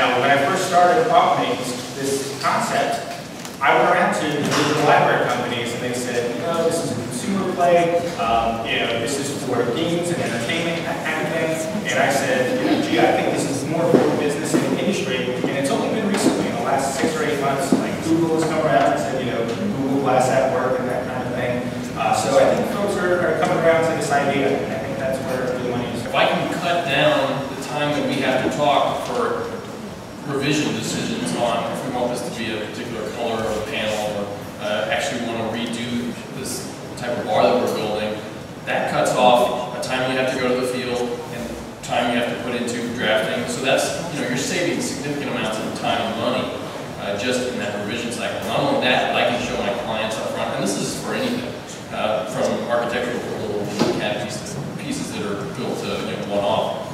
Now, when I first started operating this concept, I went around to the digital library companies and they said, you know, this is a consumer play, um, you know, this is for games and entertainment kind of thing. And I said, gee, I think this is more for business and industry. And it's only been recently, in the last six or eight months, like Google has come around and said, you know, Google Glass at work and that kind of thing. Uh, so I think folks are, are coming around to this idea, I think that's where the money is. If I can cut down the time that we have to talk for revision decisions on if we want this to be a particular color of a panel, or uh, actually want to redo this type of bar that we're building, that cuts off a time you have to go to the field and time you have to put into drafting. So that's, you know, you're saving significant amounts of time and money uh, just in that revision cycle. Not only that, but I can show my clients up front, and this is for anything, uh, from architectural to little CAD pieces, pieces that are built to, you know, one-off.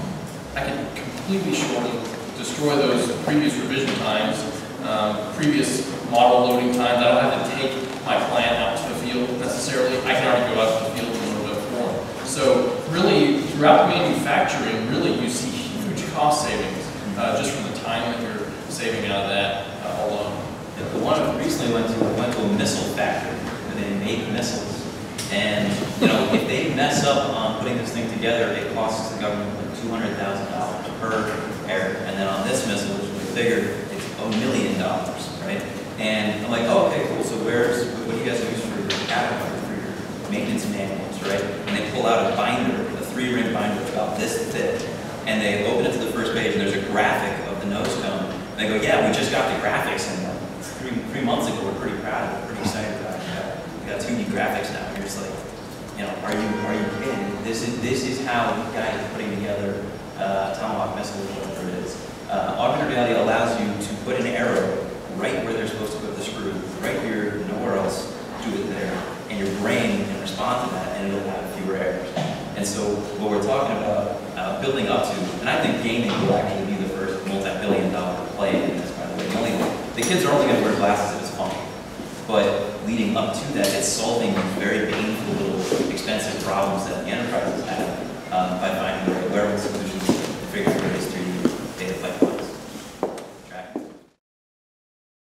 I can completely shorten, destroy those previous revision times, um, previous model loading times. I don't have to take my plan out to the field necessarily. I can already go out to the field in a little bit form. So really, throughout manufacturing, really you see huge cost savings uh, just from the time that you're saving out of that uh, alone. The one recently went to, went to a missile factory where they make missiles. And, you know, if they mess up on putting this thing together, it costs the government like two hundred thousand dollars per error. And then on this missile, which is bigger, it's a million dollars, right? And I'm like, oh, okay, cool, so where's, what do you guys use for your catalog, for your maintenance manuals, right? And they pull out a binder, a three-ring binder about this thick, and they open it to the first page, and there's a graphic of the nose cone. And they go, yeah, we just got the graphics there. Three, three months ago, we're pretty proud of it, pretty excited about it. We got 2D graphics now. You're just like, you know, are you are you kidding? This is this is how the guy is putting together uh, Tomahawk missile, or whatever it is. Uh, augmented reality allows you to put an arrow right where they're supposed to put the screw, right here, nowhere else. Do it there, and your brain can respond to that, and it'll have fewer errors. And so, what we're talking about uh, building up to, and I think gaming will actually be the first multi-billion-dollar play in this. By the way, the, only, the kids are only going to wear glasses if it's funky. But leading up to that, it's solving very painful little expensive problems that the enterprises have. Uh, by